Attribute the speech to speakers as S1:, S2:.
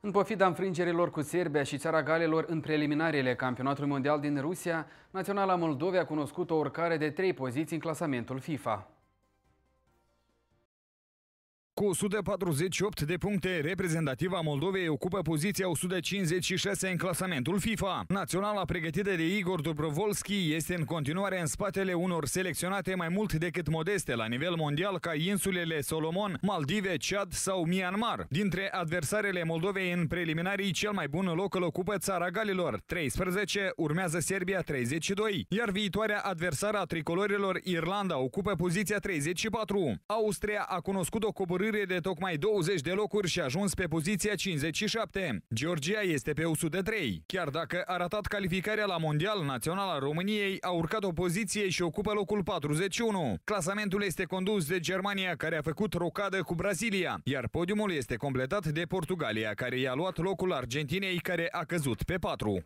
S1: În pofida înfrângerilor cu Serbia și țara Galilor în preliminariile campionatului mondial din Rusia, Naționala Moldovei a cunoscut o urcare de trei poziții în clasamentul FIFA.
S2: Cu 148 de puncte, reprezentativa Moldovei ocupă poziția 156 în clasamentul FIFA. Naționala pregătită de Igor Dobrovolski este în continuare în spatele unor selecționate mai mult decât modeste la nivel mondial ca insulele Solomon, Maldive, Chad sau Myanmar. Dintre adversarele Moldovei în preliminarii, cel mai bun loc îl ocupă țara Galilor, 13, urmează Serbia 32, iar viitoarea adversară a tricolorilor Irlanda ocupă poziția 34. Austria a cunoscut o coborâre coborâre de tocmai 20 de locuri și a ajuns pe poziția 57. Georgia este pe 103. Chiar dacă a ratat calificarea la Mondial, Naționala României a urcat o poziție și ocupă locul 41. Clasamentul este condus de Germania, care a făcut rocadă cu Brazilia, iar podiumul este completat de Portugalia, care i-a luat locul Argentinei, care a căzut pe 4.